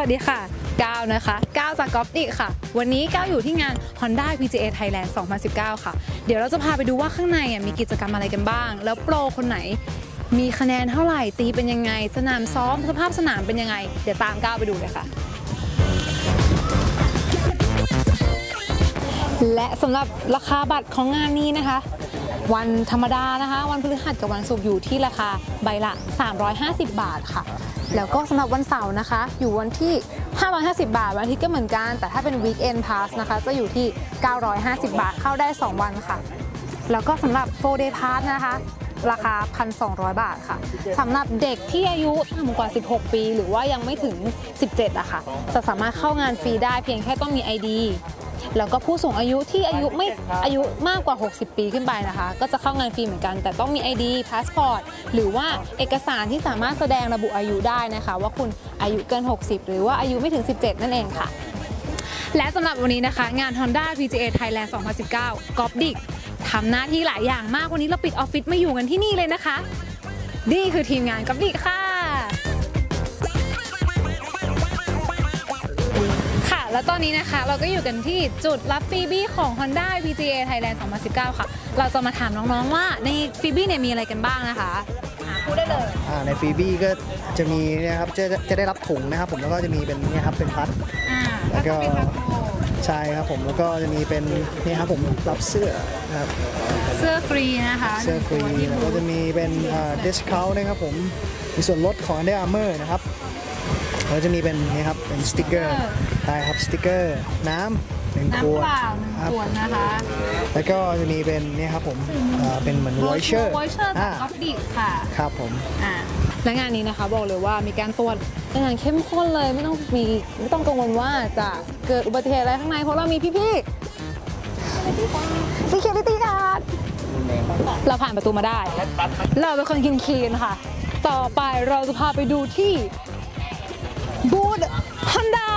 วัสดีค่ะก้าวนะคะก้าวจากกอฟดิค่ะ วันนี้ก้าวอยู่ที่งาน Honda PGA Thailand 2019 ค่ะ เดี๋ยวเราจะพาไปดูว่าข้างในมีกิจกรรมอะไรกันบ้าง แล้วโปรคนไหนมีคะแนนเท่าไหร่ตีเป็นยังไง สนามซ้อมสภาพสนามเป็นยังไง เดี๋ยวตามก้าวไปดูเลยค่ะ และสำหรับราคาบัตรของงานนี้นะคะ วันธรรมดานะคะ วันพฤหัสกับวันศุกร์อยู่ที่ราคาใบละ 350 บาทค่ะ แล้วก็สำหรับวันเสาร์นะคะ อยู่วันที่ 550 บาท วันอาทิตย์ก็เหมือนกัน แต่ถ้าเป็น Weekend Pass นะคะ จะอยู่ที่ 950 บาทเข้าได้ 2 วันค่ะ แล้วก็สำหรับ 4 Day Pass นะคะ ราคา 1,200 บาทค่ะสำหรับเด็กที่อายุต่ำกว่า 16 ปี หรือว่ายังไม่ถึง 17อะค่ะ จะสามารถเข้างานฟรีได้เพียงแค่ต้องมี ID แล้วก็ผู้สูงอายุที่อายุไม่อายุมากกว่า 60 ปีขึ้นไปนะคะ ก็จะเข้างานฟรีเหมือนกัน แต่ต้องมี ID พาสปอร์ตหรือว่าเอกสารที่สามารถแสดงระบุอายุได้นะคะ ว่าคุณอายุเกิน 60 หรือว่าอายุไม่ถึง 17 นั่นเองค่ะ และสำหรับวันนี้นะคะ งาน Honda LPGA Thailand 2019กอล์ฟดิก ทำหน้าที่หลายอย่างมากวันนี้เราปิดออฟฟิศมาอยู่กันที่นี่เลยนะคะ นี่คือทีมงาน Golfdigg ค่ะ ค่ะ แล้วตอนนี้นะคะเราก็อยู่กันที่จุดรับฟรีบี้ของ Honda PGA Thailand 2019 ค่ะ เราจะมาถามน้องๆว่าในฟรีบี้เนี่ยมีอะไรกันบ้างนะคะอะพูดได้เลยอ่าในฟรีบี้ก็จะมีเนะครับจะจะได้รับถุงนะครับผมแล้วก็จะมีเป็นเนี่ยครับเป็นพัดอ่าแล้วก็เป็นทัโใช่ครับผมแล้วก็จะมีเป็นนี่ครับผมรับเสื้อนะครับเสื้อฟรีนะคะเสื้อฟรีหนึ่งแล้วตัวก็ที่จะมีเป็นดิสคาวนะครับผมมีส่วนลดของ Under Armour นะครับแล้วจะมีเป็นนี่ครับเป็นสติกเกอร์ใช่ครับสติกเกอร์น้ำหนึ่งขน้ำวดเปล่าหนึ่งครับขวดนะคะ แล้วก็จะมีเป็นนี่ครับผมอ่าเป็นเหมือน voucher voucher จาก Golfdigg ค่ะครับผมอ่าและงานนี้นะคะบอกเลยว่ามีการตรวจงานเข้มข้นเลยไม่ต้องมีไม่ต้องกังวลว่าจะเกิดอุบัติเหตุอะไรข้างในเพราะเรามีพี่ๆ security guard เราผ่านประตูมาได้ เราเป็นคนกินคีนค่ะ ต่อไปเราจะพาไปดูที่บูธ Honda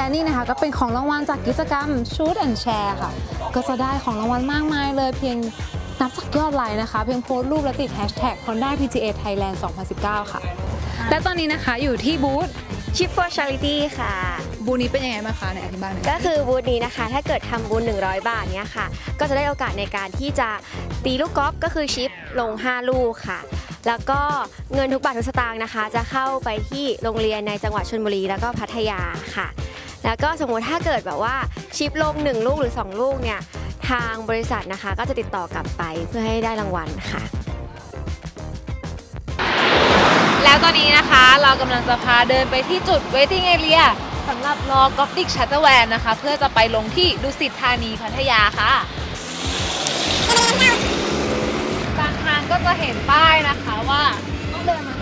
และนี่นะคะก็เป็นของรางวัลจากกิจกรรม Shoot and Share ค่ะ ก็จะได้ของรางวัลมากมายเลยเพียงนับจากยอดไลค์นะคะ เพียงโพสต์รูปและติด Hashtag Honda PGA Thailand 2019 ค่ะ และตอนนี้นะคะอยู่ที่บูธชิป for charity ค่ะ บูธนี้เป็นยังไงบ้างคะในอธิบายหน่อยก็คือบูธนี้นะคะ ถ้าเกิดทำบุญ100 บาทเนี้ยค่ะ ก็จะได้โอกาสในการที่จะตีลูกกอล์ฟก็คือชิปลง 5 ลูกค่ะ แล้วก็เงินทุกบาททุกสตางค์นะคะ จะเข้าไปที่โรงเรียนในจังหวัดชลบุรีแล้วก็พัทยาค่ะ แล้วก็สมมุติถ้าเกิดแบบว่าชิปลง 1 ลูกหรือ 2 ลูกเนี่ยทางบริษัทนะคะก็จะติดต่อกลับไปเพื่อให้ได้รางวัลค่ะ แล้วตอนนี้นะคะเรากำลังจะพาเดินไปที่จุด waiting area สำหรับรอ Golfdigg shuttle van นะคะ เพื่อจะไปลงที่ดุสิตธานีพัทยาค่ะบางทางก็จะเห็นป้ายนะคะว่าต้องเดินมา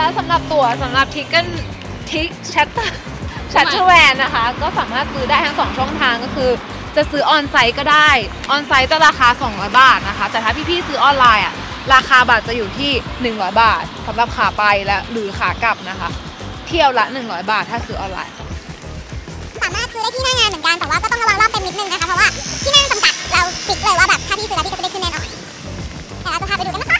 และสำหรับตั๋วสำหรับ ticket shuttle shuttle van นะคะ ก็สามารถซื้อได้ทั้งสองช่องทางก็คือ จะซื้อ onsite ก็ได้ onsite จะราคา 200 บาทนะคะ แต่ถ้าพี่ๆซื้อออนไลน์อะราคาบัตรจะอยู่ที่ 100 บาทสำหรับขาไปและหรือขากลับนะคะ เที่ยวละ 100 บาทถ้าซื้อออนไลน์ สามารถซื้อได้ที่หน้างานเหมือนกันแต่ว่าก็ต้องระวังรอบเต็มนิดนึงนะคะเพราะว่าที่นั่งจำกัดเรา fix เลยว่าแบบถ้าพี่ซื้อแล้วพี่ก็จะได้ขึ้นแน่นอนแต่เราจะพาไปดูกันนะคะ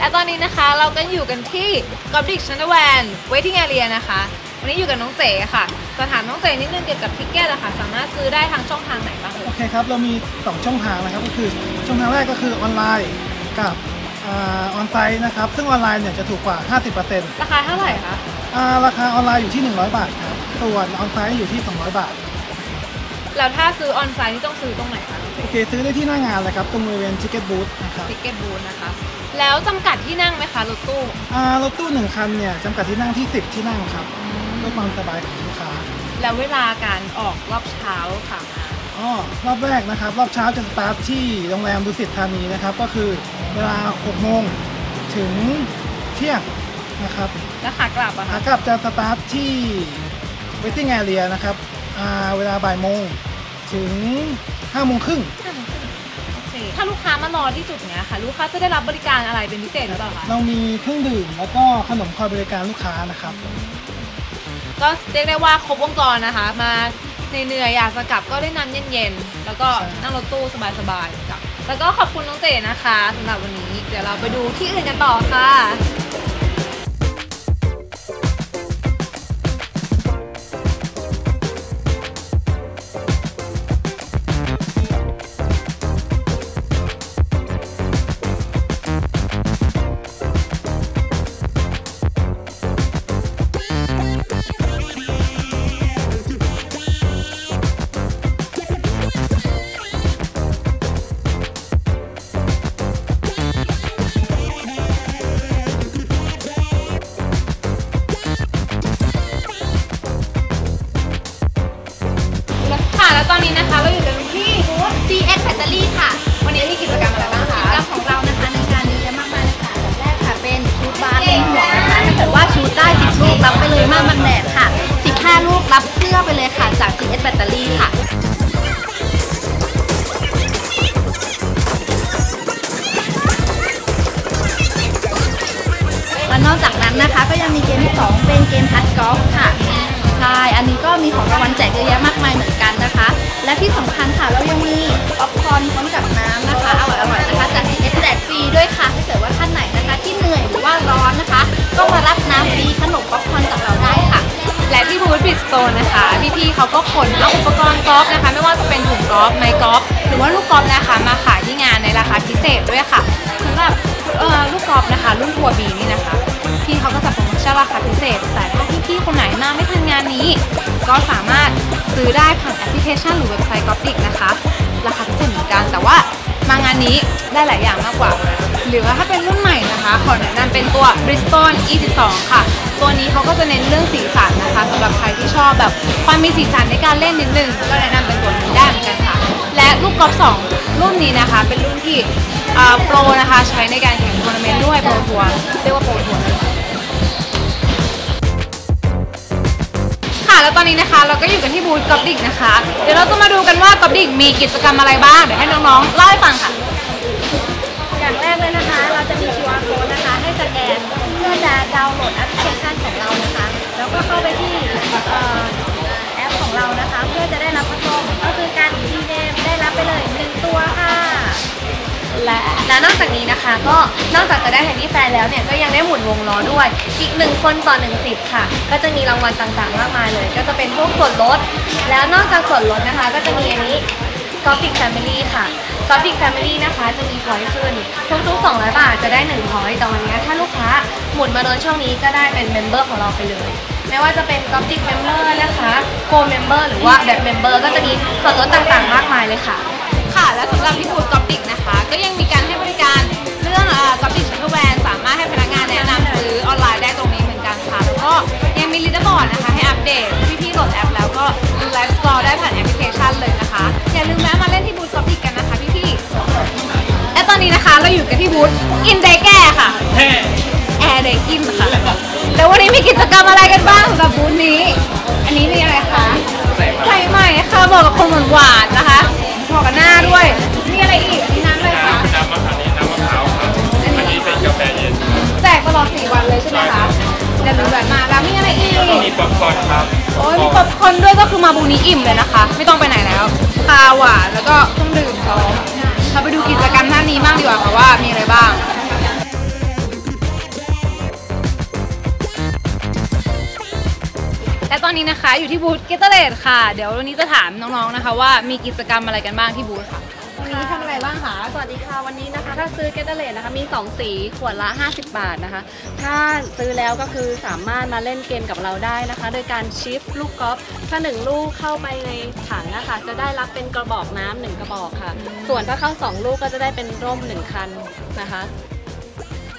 และตอนนี้นะคะเราก็อยู่กันที่กอล์ฟดิกชันเดอร์แวนเวทิ n ง a อเรียนะคะ วันนี้อยู่กับน้องเจ๋ค่ะ จะถามน้องเจ๋นิดนึงเกี่ยวกับ ticket อะค่ะสามารถซื้อได้ทางช่องทางไหนบ้างเอ่โอเคครับ เรามี 2 ช่องทางนะครับก็คือช่องทางแรกก็คือออนไลน์กับ onsite นะครับ ซึ่งออนไลน์เนี่ยจะถูกกว่า 50%ราคาเท่าไหร่คะ อ่าราคาออนไลน์อยู่ที่ 100 บาทครับ ส่วน onsite อยู่ที่ 200 บาท แล้วถ้าซื้อ onsite นี่ต้องซื้อตรงไหนคะโอเคซื้อได้ที่หน้างานเลยครับ ตรงบริเวณ Ticket Booth นะครับ ticket booth นะคะ แล้วจำกัดที่นั่งไหมคะรถตู้อ่ารถตู้1คันเนี่ยจำกัดที่นั่งที่ 10 ที่นั่งครับเพื่อความสบายของลูกค้าแล้วเวลาการออกรอบเช้าค่ะอ๋อรอบแรกนะครับรอบเช้าจะสตาร์ทที่โรงแรมดุสิตธานีนะครับ ก็คือเวลา6โมงถึงเที่ยงนะครับแล้วขากลับอะขาคะกลับจะสตาร์ทที่ waiting area นะครับ อ่าเวลาบ่ายโมงถึง5โมงครึ่งโอเคถ้าลูกค้ามารอที่จุดเนี้ยค่ะ ลูกค้าจะได้รับบริการอะไรเป็นพิเศษหรือเปล่าคะเรามีเครื่องดื่มแล้วก็ขนมคอยบริการลูกค้านะครับ ก็เรียกได้ว่าครบวงจรนะคะ มาเหนื่อยๆอยากจะกลับก็ได้น้ำเย็นๆแล้วก็นั่งรถตู้สบายๆกลับแล้วก็ขอบคุณน้องเจนะคะสำหรับวันนี้ เดี๋ยวเราไปดูที่อื่นกันต่อค่ะ ตอนนี้นะคะเราอยู่กันที่บูธ CX Battery ค่ะ วันนี้มีกิจกรรมอะไรบ้างกิคะจกรรมของเรานะคะในงานนี้เยอะมากมายเลยค่ะแบบแรกค่ะเป็นชูดบาร์เป็นหัวนะคะถ้าเกิดว่าชูดได้10ลูกรับไปเลยม่านบังแดดค่ะ 15 ลูกรับเสื้อไปเลยค่ะจาก CX Battery ค่ะและนอกจากนั้นนะคะก็ยังมีเกมที่ 2 เป็นเกมพัดกอล์ฟค่ะ ใช่ อันนี้ก็มีของรางวัลแจกเยอะแยะมากมายเหมือนกั นนะคะ และที่สำคัญค่ะเรายังมีป๊อปคอร์นพร้อมกับน้ำนะคะอร่อยๆนะคะจาก CS แจกฟรีด้วยค่ะถ้าเกิดว่าท่านไหนนะคะ ที่เหนื่อยหรือว่าร้อนนะคะ ก็มารับน้ำฟรีขนมป๊อปคอร์นจากเราได้ค่ะ และที่บูธ Bridgestone นะคะ พี่ๆเขาก็ขนเอาอุปกรณ์กอล์ฟนะคะ ไม่ว่าจะเป็นถุงกอล์ฟไม้กอล์ฟหรือว่าลูกกอล์ฟนะคะ มาขายที่งานในราคาพิเศษด้วยค่ะสำหรับลูกกอล์ฟนะคะ รุ่น Tour B นี่นะคะ พี่เขาก็จะโปรโมชั่นราคาพิเศษ พี่คนไหนมาไม่ทันงานนี้ ก็สามารถซื้อได้ผ่านแอปพลิเคชันหรือเว็บไซต์กอล์ฟดิกนะคะ ราคาพิเศษเหมือนกันแต่ว่ามางานนี้ได้หลายอย่างมากกว่า หรือว่าถ้าเป็นรุ่นใหม่นะคะ ขอแนะนำเป็นตัว Bristol E12 ค่ะ ตัวนี้เขาก็จะเน้นเรื่องสีสันนะคะสำหรับใครที่ชอบแบบความมีสีสันในการเล่นนิดนึงก็แนะนำเป็นตัวนี้ได้เหมือนกันค่ะ และลูกกอล์ฟ2รุ่นนี้นะคะ เป็นรุ่นที่โปรนะคะใช้ในการแข่งทัวร์นาเมนต์ด้วยโปรทัวร์เรียกว่าโปรทัวร์ ค่ะ แล้วตอนนี้นะคะ เราก็อยู่กันที่บูธ Golfdigg นะคะ เดี๋ยวเราจะมาดูกันว่า Golfdigg มีกิจกรรมอะไรบ้าง เดี๋ยวให้น้องๆเล่าให้ฟังค่ะ อย่างแรกเลยนะคะ เราจะมี QR code นะคะ ให้สแกนเพื่อจะดาวน์โหลดแอปพลิเคชันของเรานะคะ แล้วก็เข้าไปที่เอ่อแอปของเรานะคะ เพื่อจะได้รับพัดลมก็คือการทีเนมได้รับไปเลย และและนอกจากนี้นะคะ ก็นอกจากจะได้ handy fan แล้วเนี่ยก็ยังได้หมุนวงล้อด้วย อีกหนึ่งคนต่อหนึ่งสิทธิ์ค่ะ ก็จะมีรางวัลต่างๆ มากมายเลย ก็จะเป็นพวกส่วนลด แล้วนอกจากส่วนลดนะคะ ก็จะมีอันนี้ g o t i c Family ค่ะ g o t i c Family นะคะจะมีพอยต์ขึ้นทุกๆ200 บาทจะได้1 point แต่วันนี้ถ้าลูกค้าหมุนมาโดนช่องนี้ก็ได้เป็น member ของเราไปเลยไม่ว่าจะเป็น Golfdigg Member นะคะ Gold Member หรือว่า Black Member ก็จะมีส่วนลดต่างๆ มากมายเลยค่ะ ค่ะ และสำหรับที่บูกอล์ฟดิกนะคะ ก็ยังมีการให้บริการเรื่อง Golfdigg shuttle van สามารถให้พนักงานแนะนำซื้อออนไลน์ได้ตรงนี้เหมือนกันค่ะแล้วก็ยังมี leaderboard นะคะให้อัปเดตพี่ๆโหลดแอปแล้วก็ดู live score ได้ผ่านแอปพลิเคชันเลยนะคะ อย่าลืมแวะมาเล่นที่บูธ Golfdigg กันนะคะพี่ๆและตอนนี้นะคะเราอยู่กันที่บูธ Daikin ค่ะแอร์ Daikin ค่ะแล้ววันนี้มีกิจกรรมอะไรกันบ้างสำหรับบูธนี้ อันนี้มีอะไรคะใส่ใหม่ค่ะบอกกับคนหวานๆนะคะเหมาะกับหน้าด้วย มีอะไรอีกอันนี้ มะขามนี้น้ำมะพร้าวครับอันนี้เป็นกาแฟเย็นแจกตลอด4วันเลยใช่ไหมคะเดี๋ยวลืมแบบมาแล้วมีอะไรอีกก็มีป๊อปคอร์นครับโอ้ยมีป๊อปคอร์นด้วยก็คือมาบูธนี้อิ่มเลยนะคะ ไม่ต้องไปไหนแล้วคาวหวานแล้วก็เครื่องดื่มพร้อมเราไปดูกิจกรรมหน้านี้บ้างดีกว่าค่ะว่ามีอะไรบ้างและตอนนี้นะคะอยู่ที่บูธ Gatorade ค่ะ เดี๋ยววันนี้จะถามน้องๆนะคะว่ามีกิจกรรมอะไรกันบ้างที่บูธค่ะวันนี้ทำอะไรบ้างคะสวัสดีค่ะวันนี้นะคะ ถ้าซื้อ Gatorade นะคะมี 2 สีขวดละ 50 บาทนะคะ ถ้าซื้อแล้วก็คือสามารถมาเล่นเกมกับเราได้นะคะ โดยการชิปลูกกอล์ฟถ้า 1 ลูกเข้าไปในถังนะคะ จะได้รับเป็นกระบอกน้ำ 1 กระบอกค่ะ ส่วนถ้าเข้า 2 ลูกก็จะได้เป็นร่ม 1 คันนะคะ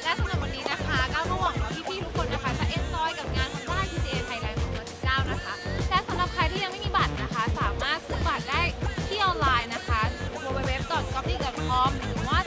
และสำหรับวันนี้นะคะก้าว calm that.